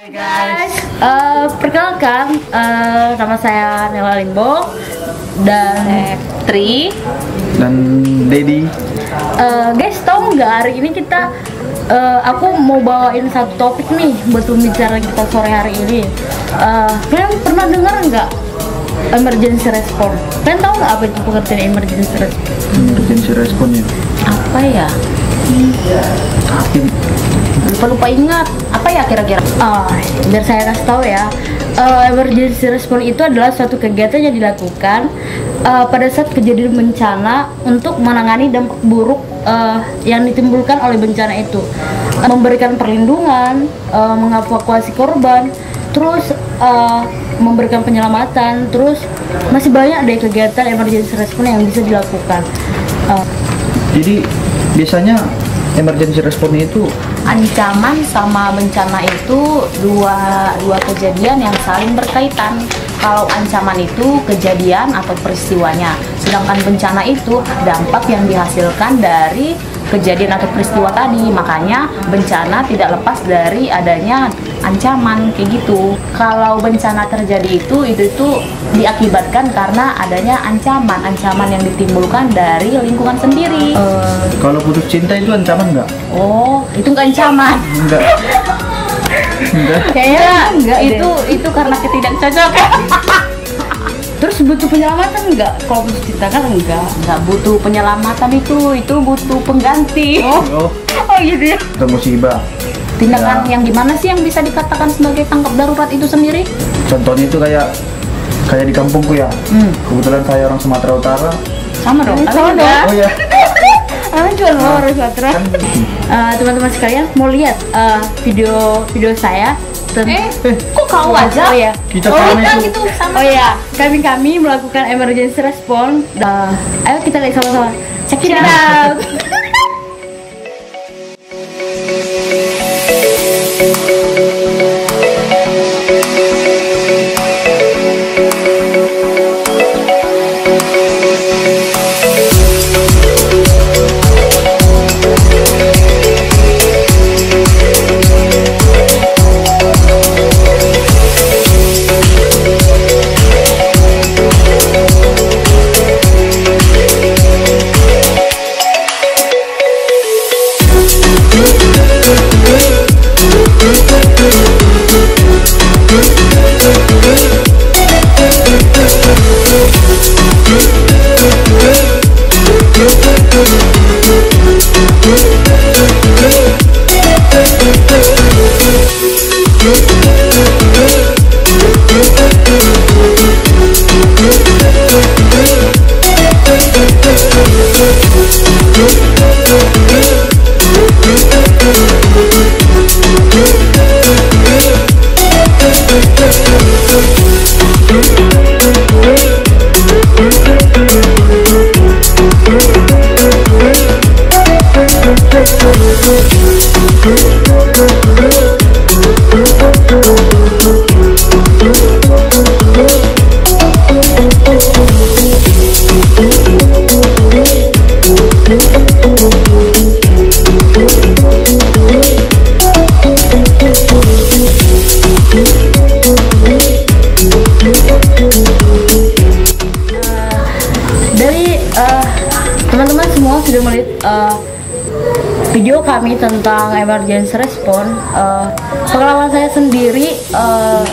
Hai guys, Eh, perkenalkan eh, nama saya Nela Limbong dan Tri dan Dedi eh, guys tahu nggak hari ini kita eh, aku mau bawain satu topik nih buat pembicaraan kita sore hari ini. Eh, kalian pernah dengar nggak emergency response? Kalian tahu nggak apa itu pengertian emergency response? emergency responnya Apa ya? tapi lupa lupa ingat. Apa ya kira-kira? Ah biar saya kasih tahu ya. Eh, emergency response itu adalah suatu kegiatan yang dilakukan eh, pada saat kejadian bencana untuk menangani dampak buruk eh, yang ditimbulkan oleh bencana itu. Eh, memberikan perlindungan eh, mengevakuasi korban terus eh, memberikan penyelamatan terus masih banyak deh kegiatan emergency response yang bisa dilakukan. Eh, jadi biasanya emergency responnya itu ancaman sama bencana itu dua dua kejadian yang saling berkaitan. Kalau ancaman itu kejadian atau peristiwanya sedangkan bencana itu dampak yang dihasilkan dari kejadian atau peristiwa tadi makanya bencana tidak lepas dari adanya ancaman kayak gitu kalau bencana terjadi itu itu itu diakibatkan karena adanya ancaman ancaman yang ditimbulkan dari lingkungan sendiri eh, kalau putus cinta itu ancaman nggak? oh itu nggak ancaman Enggak. Enggak. kayaknya enggak deh. itu itu karena ketidakcocokan Terus butuh penyelamatan enggak? Kalau putus cinta kan enggak. nggak butuh penyelamatan itu itu butuh pengganti Oh, Oh gitu ya. itu musibah. tindakan Ya. yang gimana sih yang bisa dikatakan sebagai tangkap darurat itu sendiri Contohnya itu kayak kayak di kampungku ya. Hmm. Kebetulan saya orang Sumatera Utara. sama dong Sama kalian dong. Oh ya. Ah, jual orang Sumatera. Kan Eh, teman-teman sekalian mau lihat eh, video video saya ten- eh kok kau aja Oh ya. kita oh kita itu. gitu sama Oh ya, kami kami melakukan emergency response. Eh, ayo kita lihat sama-sama. Check it out. teman-teman semua sudah melihat eh, video kami tentang emergency response. Eh, pengalaman saya sendiri eh,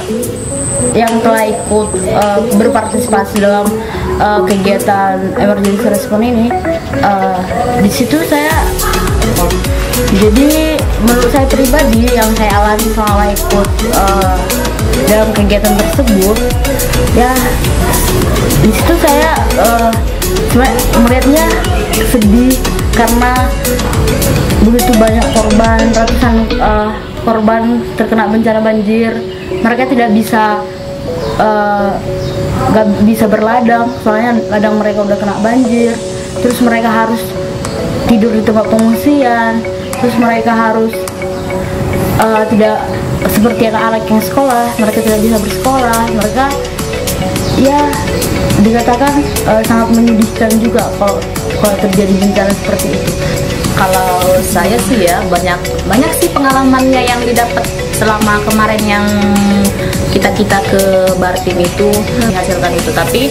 yang telah ikut eh, berpartisipasi dalam eh, kegiatan emergency response ini, eh, di situ saya jadi menurut saya pribadi yang saya alami selama ikut eh, dalam kegiatan tersebut, ya di situ saya cuma- melihatnya sedih karena begitu banyak korban ratusan eh, korban terkena bencana banjir. Mereka tidak bisa eh, nggak bisa berladang soalnya ladang mereka udah kena banjir. Terus mereka harus tidur di tempat pengungsian. Terus mereka harus eh, tidak seperti anak-anak yang sekolah mereka tidak bisa bersekolah. Mereka ya dikatakan eh, sangat menyedihkan juga kalau kalau terjadi bencana seperti itu. Kalau saya sih ya banyak banyak sih pengalamannya yang didapat selama kemarin yang kita kita ke Bartim itu menghasilkan itu. Tapi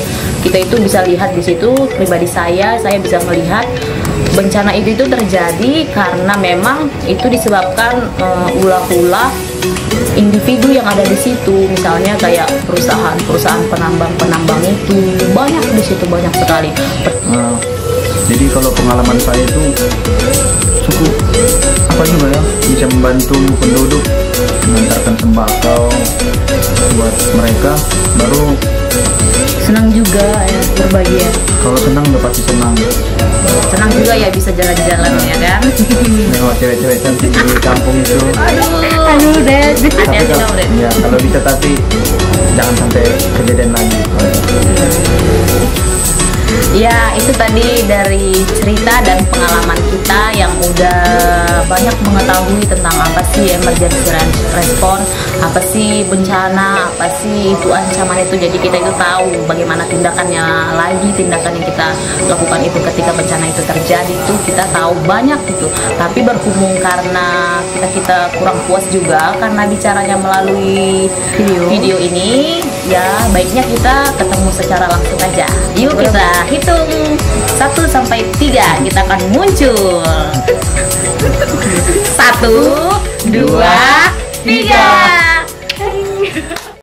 kita itu bisa lihat di situ pribadi saya saya bisa melihat bencana itu itu terjadi karena memang itu disebabkan eh, ulah-ulah individu yang ada di situ misalnya kayak perusahaan-perusahaan penambang-penambang itu. Banyak di situ banyak sekali. Nah, jadi kalau pengalaman saya itu cukup apa juga ya? Bisa membantu penduduk mengantarkan sembako buat mereka baru senang juga ya berbagi ya. kalau senang udah pasti senang. Senang juga ya bisa jalan-jalan ya kan? Nengok cewek-cewek cantik di kampung itu. Aduh hati-hati ya, kalau bisa tapi jangan sampai kejadian lagi. Ya, itu tadi dari cerita dan pengalaman kita yang udah banyak mengetahui tentang apa sih emergency re- response, apa sih bencana, apa sih itu ancaman itu. Jadi kita itu tahu bagaimana tindakannya lagi, tindakan yang kita lakukan itu ketika bencana itu terjadi itu kita tahu banyak gitu. Tapi berhubung karena kita kita kurang puas juga karena bicaranya melalui Video. video ini, ya baiknya kita ketemu secara langsung aja. Yuk kita hitung 1 sampai 3 kita akan muncul. Satu, dua, tiga.